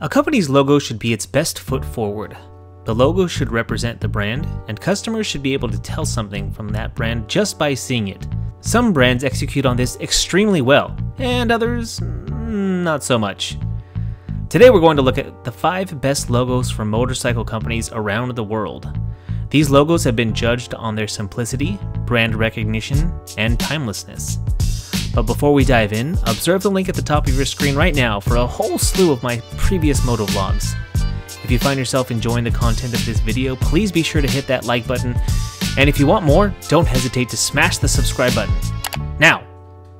A company's logo should be its best foot forward. The logo should represent the brand, and customers should be able to tell something from that brand just by seeing it. Some brands execute on this extremely well, and others, mm, not so much. Today we're going to look at the 5 best logos for motorcycle companies around the world. These logos have been judged on their simplicity, brand recognition, and timelessness. But before we dive in, observe the link at the top of your screen right now for a whole slew of my previous moto vlogs. If you find yourself enjoying the content of this video, please be sure to hit that like button, and if you want more, don't hesitate to smash the subscribe button. Now,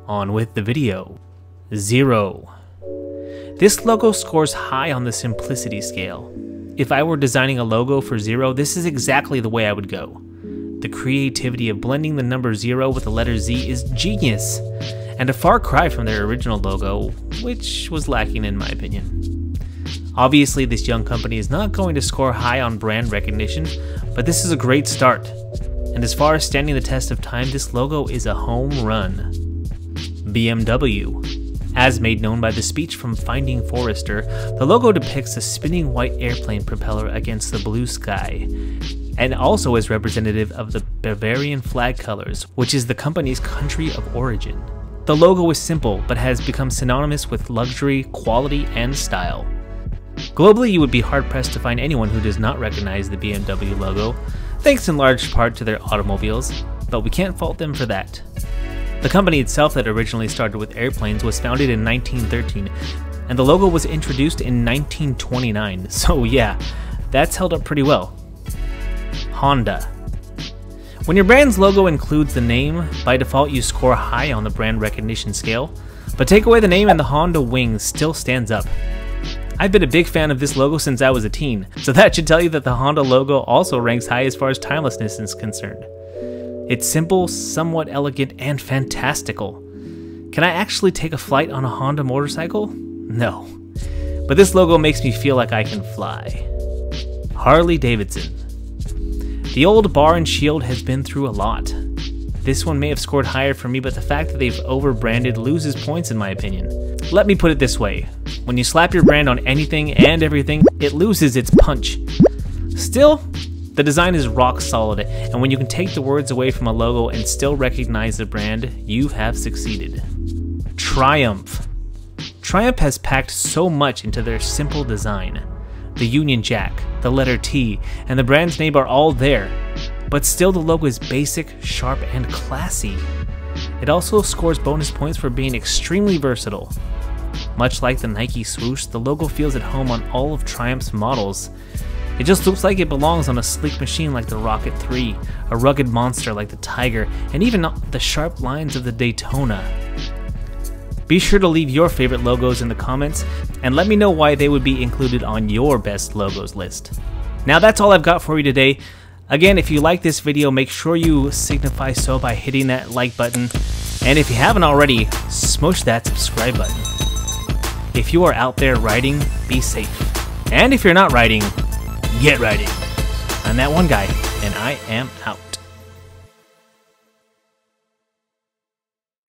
on with the video. Zero. This logo scores high on the simplicity scale. If I were designing a logo for Zero, this is exactly the way I would go. The creativity of blending the number zero with the letter Z is genius, and a far cry from their original logo, which was lacking in my opinion. Obviously, this young company is not going to score high on brand recognition, but this is a great start. And as far as standing the test of time, this logo is a home run. BMW. As made known by the speech from Finding Forrester, the logo depicts a spinning white airplane propeller against the blue sky, and also is representative of the Bavarian flag colors, which is the company's country of origin. The logo is simple, but has become synonymous with luxury, quality, and style. Globally, you would be hard pressed to find anyone who does not recognize the BMW logo, thanks in large part to their automobiles, but we can't fault them for that. The company itself that originally started with airplanes was founded in 1913, and the logo was introduced in 1929, so yeah, that's held up pretty well. Honda. When your brand's logo includes the name, by default you score high on the brand recognition scale, but take away the name and the Honda wing still stands up. I've been a big fan of this logo since I was a teen, so that should tell you that the Honda logo also ranks high as far as timelessness is concerned. It's simple, somewhat elegant, and fantastical. Can I actually take a flight on a Honda motorcycle? No. But this logo makes me feel like I can fly. Harley Davidson. The old bar and shield has been through a lot. This one may have scored higher for me, but the fact that they've over-branded loses points in my opinion. Let me put it this way. When you slap your brand on anything and everything, it loses its punch. Still, the design is rock solid, and when you can take the words away from a logo and still recognize the brand, you have succeeded. Triumph. Triumph has packed so much into their simple design. The Union Jack, the letter T, and the brand's name are all there, but still the logo is basic, sharp, and classy. It also scores bonus points for being extremely versatile. Much like the Nike swoosh, the logo feels at home on all of Triumph's models. It just looks like it belongs on a sleek machine like the Rocket 3, a rugged monster like the Tiger, and even the sharp lines of the Daytona. Be sure to leave your favorite logos in the comments and let me know why they would be included on your best logos list. Now that's all I've got for you today. Again, if you like this video, make sure you signify so by hitting that like button. And if you haven't already, smush that subscribe button. If you are out there riding, be safe. And if you're not riding, get riding. I'm that one guy, and I am out.